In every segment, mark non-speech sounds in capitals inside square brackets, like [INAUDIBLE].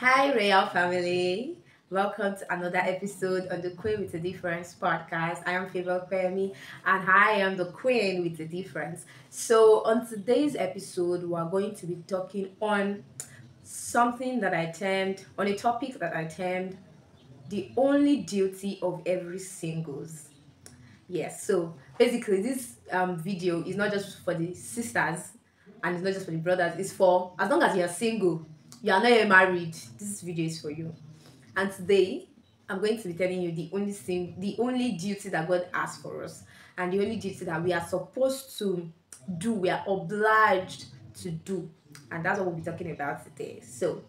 Hi, Royal family. Welcome to another episode on the Queen with a Difference podcast. I am Favor Kwemi and I am the Queen with a Difference. So, on today's episode, we are going to be talking on something that I termed, on a topic that I termed the only duty of every singles. Yes, so basically, this um, video is not just for the sisters and it's not just for the brothers, it's for as long as you're single you are not yet married this video is for you. And today i'm going to be telling you the only thing the only duty that god has for us and the only duty that we are supposed to do we are obliged to do. And that's what we'll be talking about today. So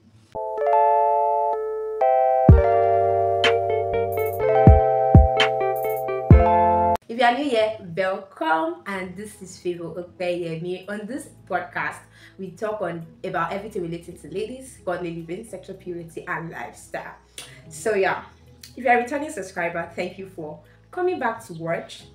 are new here, welcome. And this is Favor Okpeyemi. On this podcast, we talk on about everything related to ladies, godly living, sexual purity, and lifestyle. So yeah, if you're a returning subscriber, thank you for coming back to watch.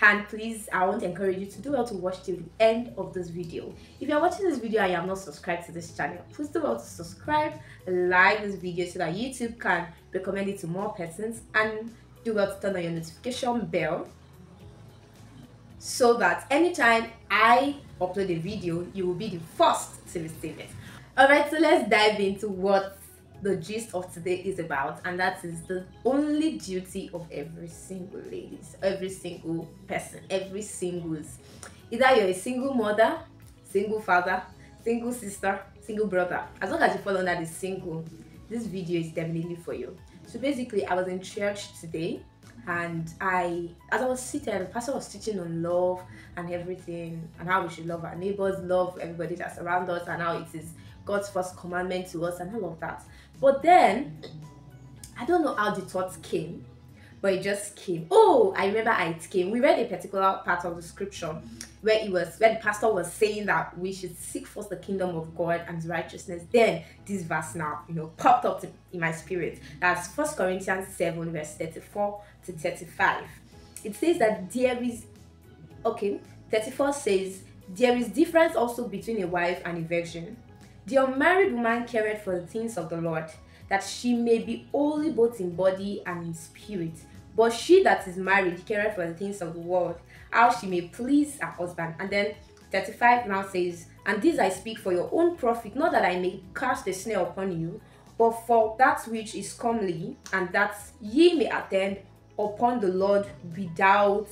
And please, I want to encourage you to do well to watch till the end of this video. If you're watching this video and you have not subscribed to this channel, please do well to subscribe, like this video so that YouTube can recommend it to more persons, and do well to turn on your notification bell so that anytime I upload a video, you will be the first to receive it. Alright, so let's dive into what the gist of today is about, and that is the only duty of every single ladies, every single person, every singles. Either you're a single mother, single father, single sister, single brother. As long as you fall under the single, this video is definitely for you. So basically, I was in church today and I, as I was sitting, the pastor was teaching on love and everything, and how we should love our neighbors, love everybody that's around us, and how it is God's first commandment to us, and all of that. But then, I don't know how the thoughts came, but it just came. Oh, I remember it came. We read a particular part of the scripture where it was where the pastor was saying that we should seek first the kingdom of God and his righteousness. Then this verse now, you know, popped up in my spirit. That's First Corinthians 7, verse 34 to 35. It says that there is okay, 34 says there is difference also between a wife and a virgin. The unmarried woman careth for the things of the Lord, that she may be holy both in body and in spirit. But she that is married careth for the things of the world, how she may please her husband. And then 35 now says, And this I speak for your own profit, not that I may cast a snare upon you, but for that which is comely, and that ye may attend upon the Lord without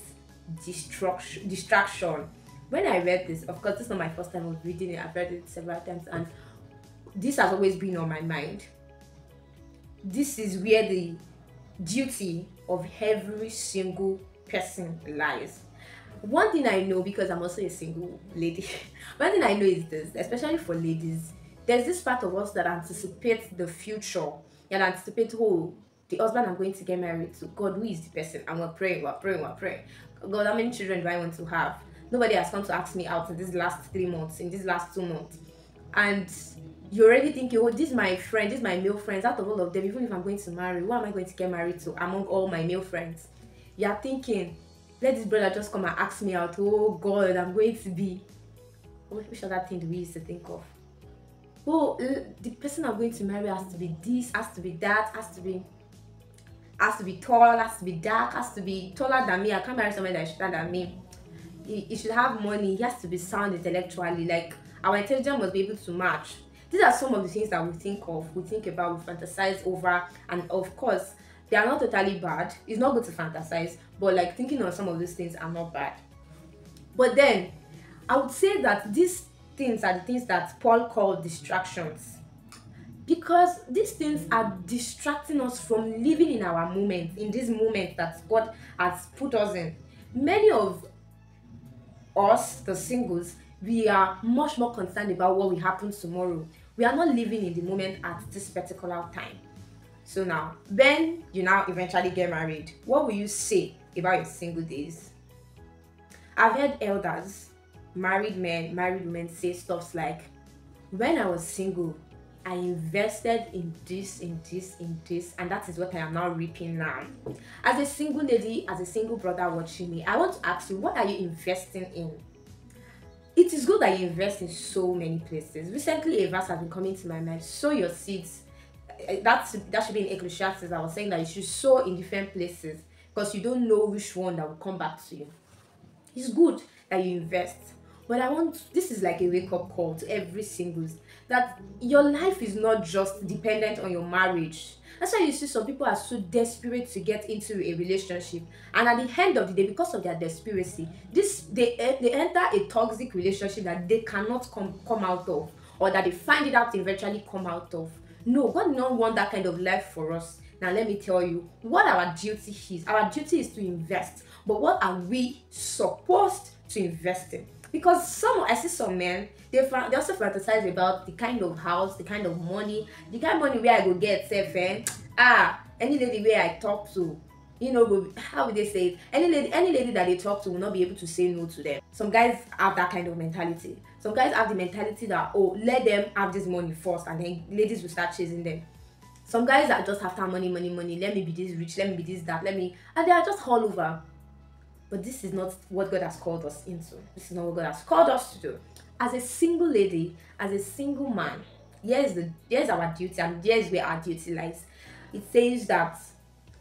destruction distraction. When I read this, of course, this is not my first time of reading it, I've read it several times, and this has always been on my mind. This is where the duty of every single person lies. One thing I know because I'm also a single lady, [LAUGHS] one thing I know is this, especially for ladies, there's this part of us that anticipates the future and anticipate, oh, the husband I'm going to get married to, God, who is the person? And we're praying, we're praying, we're praying. God, how many children do I want to have? Nobody has come to ask me out in these last three months, in these last two months. And you're already thinking, oh, this is my friend, this is my male friends. Out of all of them, even if I'm going to marry, who am I going to get married to among all my male friends? You're thinking, let this brother just come and ask me out. Oh God, I'm going to be. Which other thing do we used to think of? Oh, the person I'm going to marry has to be this, has to be that, has to be has to be tall, has to be dark, has to be taller than me. I can't marry someone that is shorter than me. He, he should have money. He has to be sound intellectually. Like our intelligence must be able to match. These are some of the things that we think of, we think about, we fantasize over, and of course, they are not totally bad. It's not good to fantasize, but like thinking on some of these things are not bad. But then, I would say that these things are the things that Paul called distractions because these things are distracting us from living in our moment in this moment that god has put us in many of us the singles we are much more concerned about what will happen tomorrow we are not living in the moment at this particular time so now when you now eventually get married what will you say about your single days i've heard elders married men married women say stuff like when i was single I invested in this, in this, in this, and that is what I am now reaping now. As a single lady, as a single brother watching me, I want to ask you, what are you investing in? It is good that you invest in so many places. Recently, a verse has been coming to my mind sow your seeds that's that should be in Ecclesiastes. I was saying that you should sow in different places because you don't know which one that will come back to you. It's good that you invest. But I want this is like a wake up call to every singles that your life is not just dependent on your marriage. That's why you see some people are so desperate to get into a relationship, and at the end of the day, because of their desperacy, this they eh, they enter a toxic relationship that they cannot come come out of, or that they find it out eventually come out of. No, God don't want that kind of life for us. Now let me tell you what our duty is. Our duty is to invest, but what are we supposed to invest in? because some I see some men they they also fantasize about the kind of house, the kind of money, the kind of money where I go get safe eh? ah any lady where I talk to you know how would they say it? any lady any lady that they talk to will not be able to say no to them some guys have that kind of mentality some guys have the mentality that oh let them have this money first and then ladies will start chasing them some guys are just after money money money let me be this rich let me be this that let me and they are just all over but this is not what God has called us into. This is not what God has called us to do. As a single lady, as a single man, here's the here's our duty, and here's where our duty lies. It says that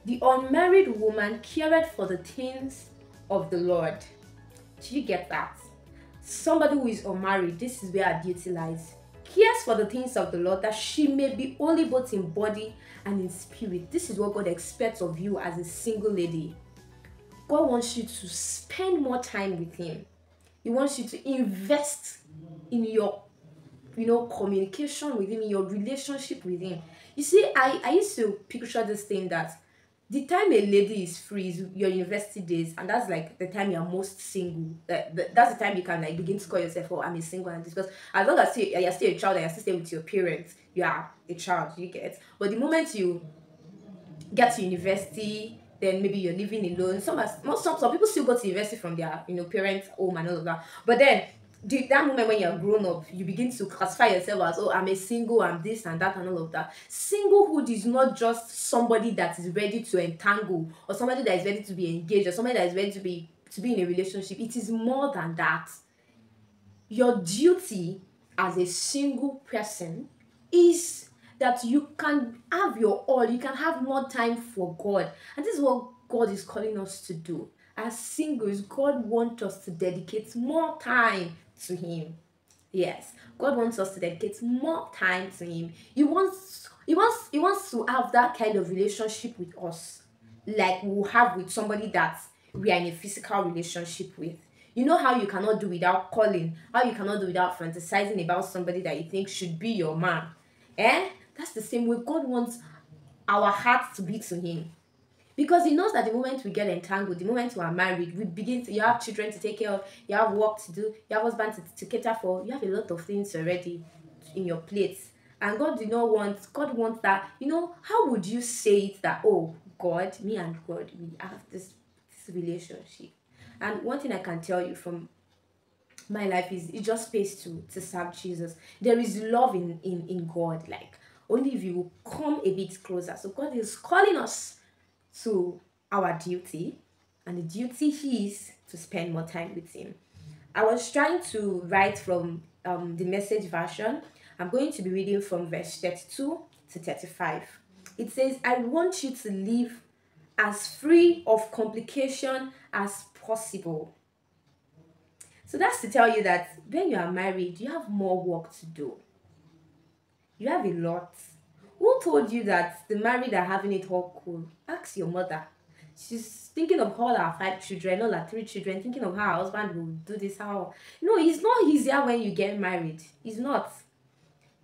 the unmarried woman cared for the things of the Lord. Do you get that? Somebody who is unmarried, this is where our duty lies. Cares for the things of the Lord that she may be only both in body and in spirit. This is what God expects of you as a single lady. God wants you to spend more time with Him. He wants you to invest in your, you know, communication with Him, in your relationship with Him. You see, I, I used to picture this thing that the time a lady is free is your university days, and that's like the time you're most single. That, that's the time you can like begin to call yourself, oh, I'm a single and this because as long as you, you're still a child and you're still staying with your parents, you are a child, you get. But the moment you get to university, then maybe you're living alone. Some, most, some some people still go to university from their you know parents' home and all of that. But then the, that moment when you're grown up, you begin to classify yourself as oh I'm a single, I'm this and that and all of that. Singlehood is not just somebody that is ready to entangle or somebody that is ready to be engaged or somebody that is ready to be to be in a relationship. It is more than that. Your duty as a single person is that you can have your all, you can have more time for God. And this is what God is calling us to do. As singles, God wants us to dedicate more time to Him. Yes, God wants us to dedicate more time to Him. He wants He wants He wants to have that kind of relationship with us, like we have with somebody that we are in a physical relationship with. You know how you cannot do without calling, how you cannot do without fantasizing about somebody that you think should be your man. Eh? That's the same way God wants our hearts to be to Him. Because He knows that the moment we get entangled, the moment we are married, we begin to, you have children to take care of, you have work to do, you have husband to, to cater for, you have a lot of things already in your plates. And God did not want, God wants that, you know, how would you say it that, oh, God, me and God, we have this, this relationship. And one thing I can tell you from my life is it just pays to to serve Jesus. There is love in in in God. Like only if you come a bit closer. So God is calling us to our duty, and the duty is to spend more time with Him. I was trying to write from um, the message version. I'm going to be reading from verse 32 to 35. It says, I want you to live as free of complication as possible. So that's to tell you that when you are married, you have more work to do you have a lot. Who told you that the married are having it all cool? Ask your mother. She's thinking of all her five children, all her three children, thinking of how her husband will do this, how. No, it's not easier when you get married. It's not.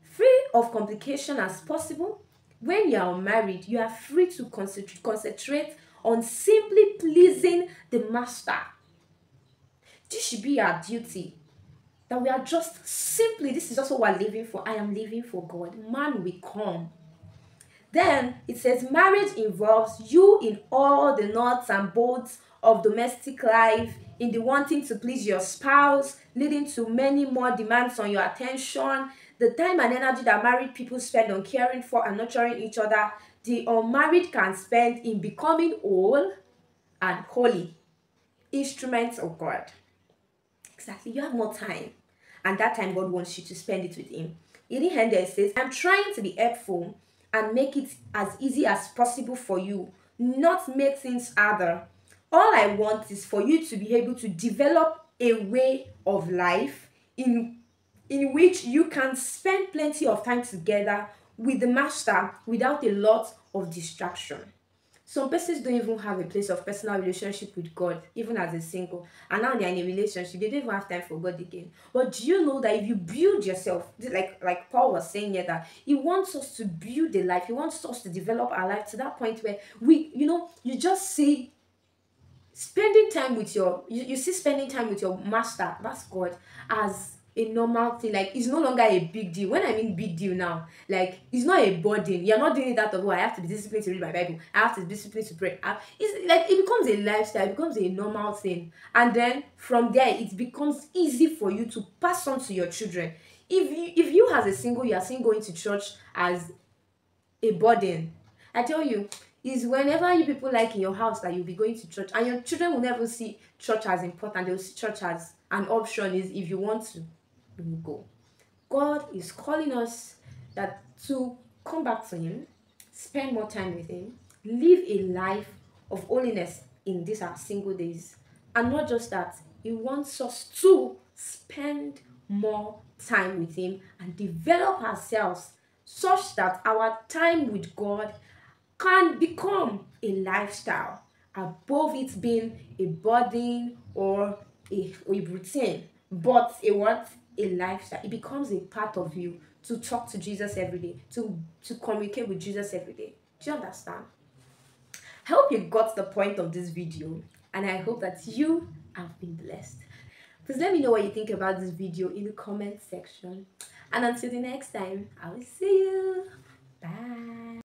Free of complication as possible. When you are married, you are free to concentrate, concentrate on simply pleasing the master. This should be our duty that we are just simply, this is just what we're living for. I am living for God. Man will come. Then it says, marriage involves you in all the knots and bolts of domestic life, in the wanting to please your spouse, leading to many more demands on your attention. The time and energy that married people spend on caring for and nurturing each other, the unmarried can spend in becoming whole and holy instruments of God. Exactly. You have more time. And that time God wants you to spend it with Him. End, it says, I'm trying to be helpful and make it as easy as possible for you, not make things harder. All I want is for you to be able to develop a way of life in in which you can spend plenty of time together with the master without a lot of distraction. Some persons don't even have a place of personal relationship with God, even as a single. And now they're in a relationship, they don't even have time for God again. But do you know that if you build yourself, like like Paul was saying here, that he wants us to build a life, he wants us to develop our life to that point where we, you know, you just see spending time with your you, you see spending time with your master, that's God, as a normal thing like it's no longer a big deal. When i mean big deal now like it's not a burden. You're not doing it out of oh i have to be disciplined to read my bible. I have to be disciplined to pray. I, it's like it becomes a lifestyle. It becomes a normal thing. And then from there it becomes easy for you to pass on to your children. If you if you as a single you are seeing going to church as a burden i tell you is whenever you people like in your house that you'll be going to church and your children will never see church as important. They'll see church as an option is if you want to go. God is calling us that to come back to Him, spend more time with Him, live a life of holiness in these our single days. And not just that, He wants us to spend more time with Him and develop ourselves such that our time with God can become a lifestyle above it being a burden or a, a routine, but a what? A lifestyle. It becomes a part of you to talk to jesus every day to to communicate with jesus every day. Do you understand? I hope you got the point of this video and i hope that you have been blessed. Please let me know what you think about this video in the comment section. And until the next time i will see you. Bye